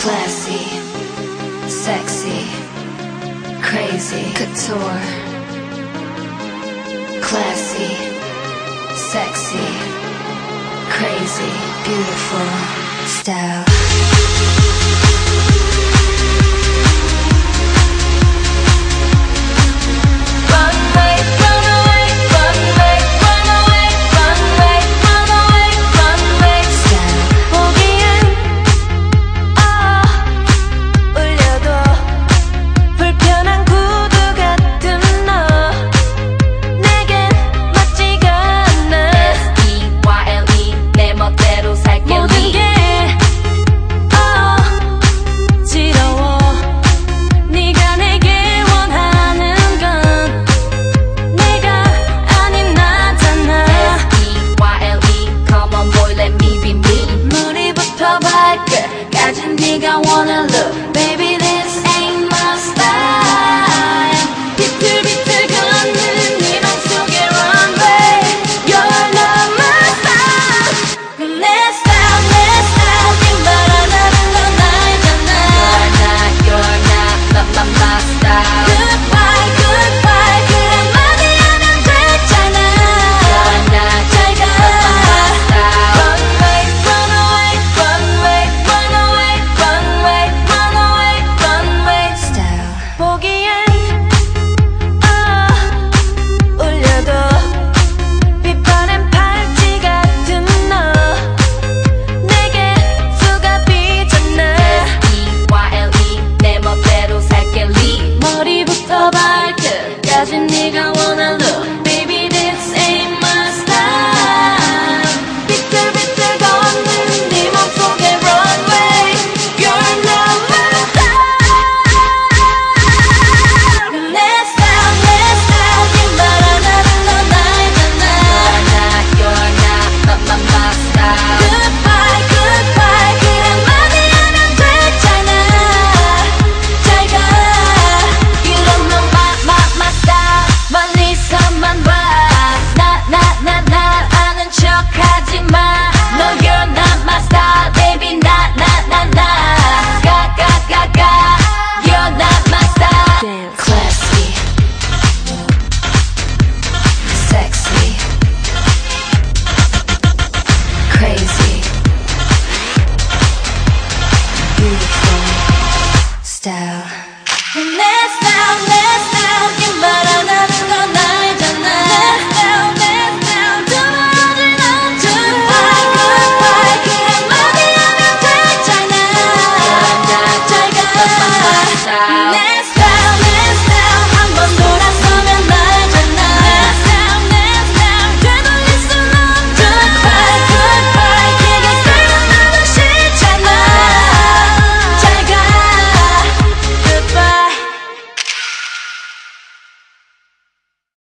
Classy, sexy, crazy, couture. Classy, sexy, crazy, beautiful style. wanna look Estelle.